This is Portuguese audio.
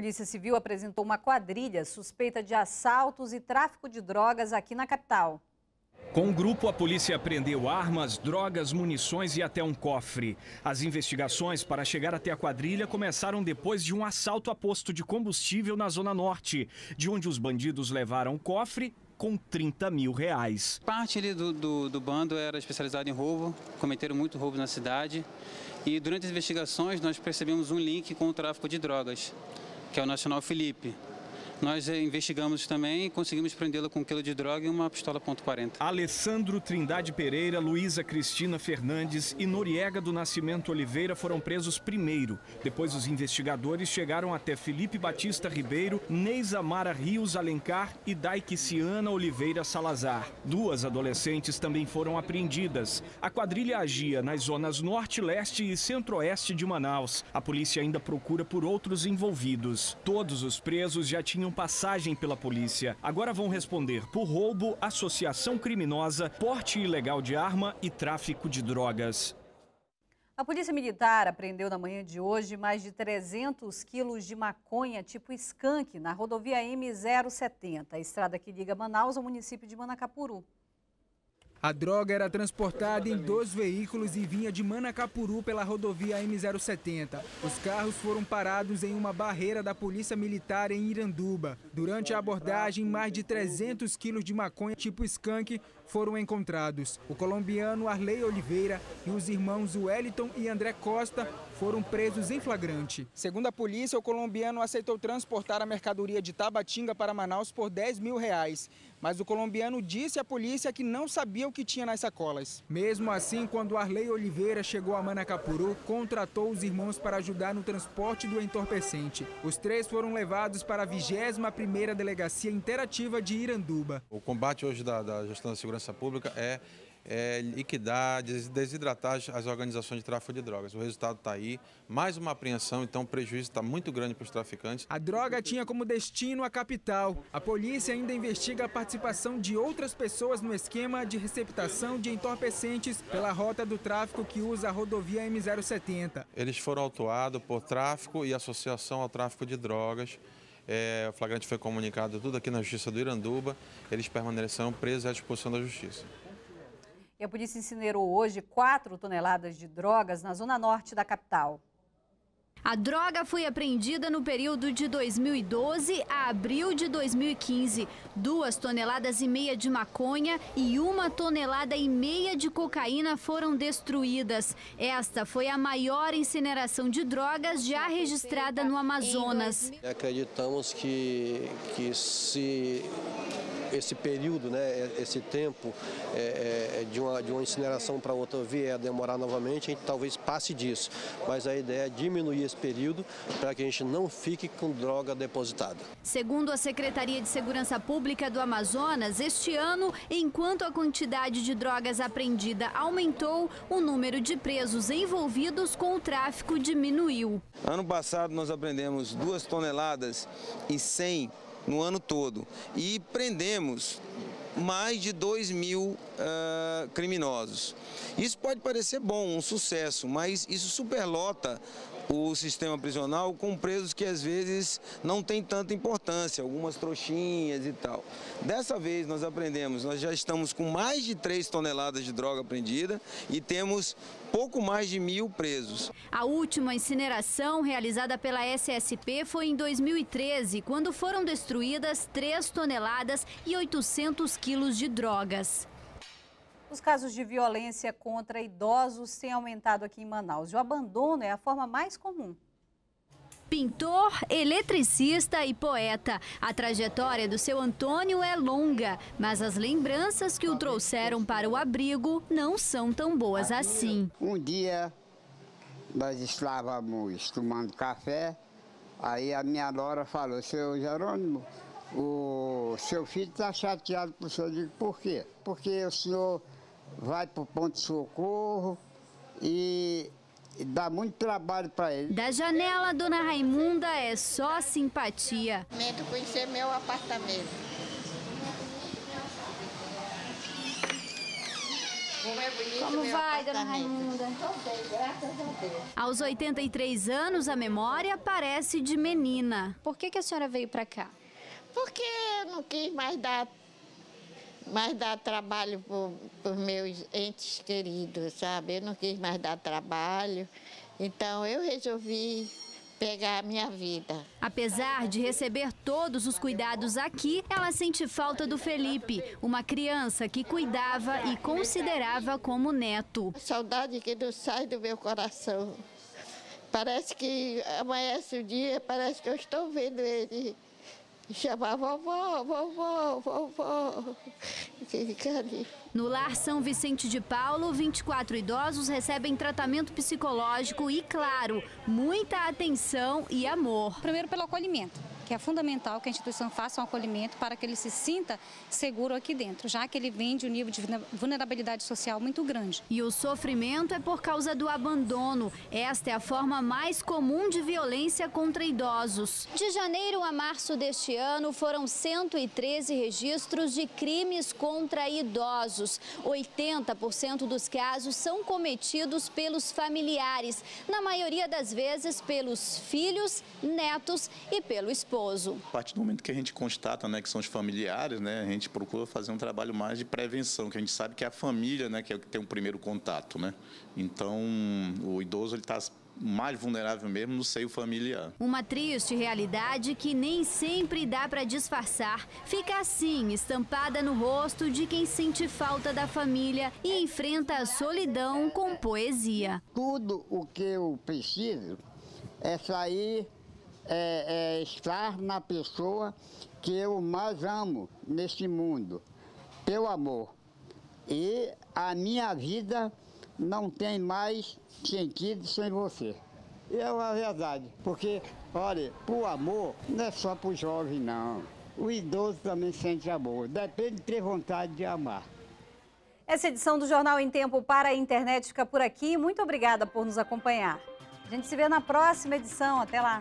Polícia Civil apresentou uma quadrilha suspeita de assaltos e tráfico de drogas aqui na capital. Com o grupo, a polícia apreendeu armas, drogas, munições e até um cofre. As investigações para chegar até a quadrilha começaram depois de um assalto a posto de combustível na Zona Norte, de onde os bandidos levaram o cofre com 30 mil reais. Parte do, do, do bando era especializada em roubo, cometeram muito roubo na cidade. E durante as investigações nós percebemos um link com o tráfico de drogas, que é o Nacional Felipe. Nós eh, investigamos também e conseguimos prendê-lo com um quilo de droga e uma pistola .40. Alessandro Trindade Pereira, Luísa Cristina Fernandes e Noriega do Nascimento Oliveira foram presos primeiro. Depois os investigadores chegaram até Felipe Batista Ribeiro, Neisa Mara Rios Alencar e Daikiciana Oliveira Salazar. Duas adolescentes também foram apreendidas. A quadrilha agia nas zonas norte, leste e centro-oeste de Manaus. A polícia ainda procura por outros envolvidos. Todos os presos já tinham passagem pela polícia. Agora vão responder por roubo, associação criminosa, porte ilegal de arma e tráfico de drogas. A Polícia Militar apreendeu na manhã de hoje mais de 300 quilos de maconha tipo skunk na rodovia M070, a estrada que liga Manaus ao município de Manacapuru. A droga era transportada em dois veículos e vinha de Manacapuru pela rodovia M070. Os carros foram parados em uma barreira da Polícia Militar em Iranduba. Durante a abordagem, mais de 300 quilos de maconha tipo skunk foram encontrados. O colombiano Arley Oliveira e os irmãos Wellington e André Costa foram presos em flagrante. Segundo a polícia, o colombiano aceitou transportar a mercadoria de Tabatinga para Manaus por 10 mil reais. Mas o colombiano disse à polícia que não sabia o que tinha nas sacolas. Mesmo assim, quando Arley Oliveira chegou a Manacapuru, contratou os irmãos para ajudar no transporte do entorpecente. Os três foram levados para a 21ª Delegacia Interativa de Iranduba. O combate hoje da, da gestão da segurança pública é é, liquidar, desidratar as organizações de tráfico de drogas. O resultado está aí, mais uma apreensão, então o prejuízo está muito grande para os traficantes. A droga tinha como destino a capital. A polícia ainda investiga a participação de outras pessoas no esquema de receptação de entorpecentes pela rota do tráfico que usa a rodovia M070. Eles foram autuados por tráfico e associação ao tráfico de drogas. É, o flagrante foi comunicado tudo aqui na Justiça do Iranduba. Eles permanecerão presos à disposição da Justiça. E a polícia incinerou hoje 4 toneladas de drogas na zona norte da capital. A droga foi apreendida no período de 2012 a abril de 2015. Duas toneladas e meia de maconha e uma tonelada e meia de cocaína foram destruídas. Esta foi a maior incineração de drogas já registrada no Amazonas. Acreditamos que, que se esse período, né, esse tempo é, é, de, uma, de uma incineração para outra vier a demorar novamente, a gente talvez passe disso. Mas a ideia é diminuir esse período para que a gente não fique com droga depositada. Segundo a Secretaria de Segurança Pública do Amazonas, este ano, enquanto a quantidade de drogas apreendida aumentou, o número de presos envolvidos com o tráfico diminuiu. Ano passado nós apreendemos duas toneladas e 100 no ano todo. E prendemos mais de 2 mil uh, criminosos. Isso pode parecer bom, um sucesso, mas isso superlota o sistema prisional com presos que às vezes não têm tanta importância, algumas trouxinhas e tal. Dessa vez nós aprendemos, nós já estamos com mais de 3 toneladas de droga apreendida e temos pouco mais de mil presos. A última incineração realizada pela SSP foi em 2013, quando foram destruídas 3 toneladas e 800 quilos de drogas. Os casos de violência contra idosos têm aumentado aqui em Manaus. O abandono é a forma mais comum. Pintor, eletricista e poeta. A trajetória do seu Antônio é longa, mas as lembranças que o trouxeram para o abrigo não são tão boas assim. Um dia nós estávamos tomando café, aí a minha nora falou, seu Jerônimo, o seu filho está chateado com o senhor. Eu digo, por quê? Porque o senhor vai para o ponto de socorro e dá muito trabalho para ele. Da janela, dona Raimunda é só simpatia. Conhecer meu apartamento. Como é Como vai, dona Raimunda? bem, graças a Deus. Aos 83 anos, a memória parece de menina. Por que, que a senhora veio para cá? Porque eu não quis mais dar, mais dar trabalho para os meus entes queridos, sabe? Eu não quis mais dar trabalho. Então eu resolvi pegar a minha vida. Apesar de receber todos os cuidados aqui, ela sente falta do Felipe, uma criança que cuidava e considerava como neto. A saudade que não sai do meu coração. Parece que amanhece o dia, parece que eu estou vendo ele chamar vovó, vovó, vovó. No Lar São Vicente de Paulo, 24 idosos recebem tratamento psicológico e, claro, muita atenção e amor. Primeiro pelo acolhimento que é fundamental que a instituição faça um acolhimento para que ele se sinta seguro aqui dentro, já que ele vem de um nível de vulnerabilidade social muito grande. E o sofrimento é por causa do abandono. Esta é a forma mais comum de violência contra idosos. De janeiro a março deste ano, foram 113 registros de crimes contra idosos. 80% dos casos são cometidos pelos familiares, na maioria das vezes pelos filhos, netos e pelo esposo idoso. A partir do momento que a gente constata né, que são os familiares, né, a gente procura fazer um trabalho mais de prevenção, que a gente sabe que é a família né, que é o que tem o primeiro contato. Né? Então, o idoso está mais vulnerável mesmo no seio familiar. Uma triste realidade que nem sempre dá para disfarçar. Fica assim, estampada no rosto de quem sente falta da família e enfrenta a solidão com poesia. Tudo o que eu preciso é sair é, é estar na pessoa que eu mais amo neste mundo, teu amor. E a minha vida não tem mais sentido sem você. É a verdade, porque, olha, o amor não é só para o jovem, não. O idoso também sente amor, depende de ter vontade de amar. Essa edição do Jornal em Tempo para a Internet fica por aqui. Muito obrigada por nos acompanhar. A gente se vê na próxima edição. Até lá!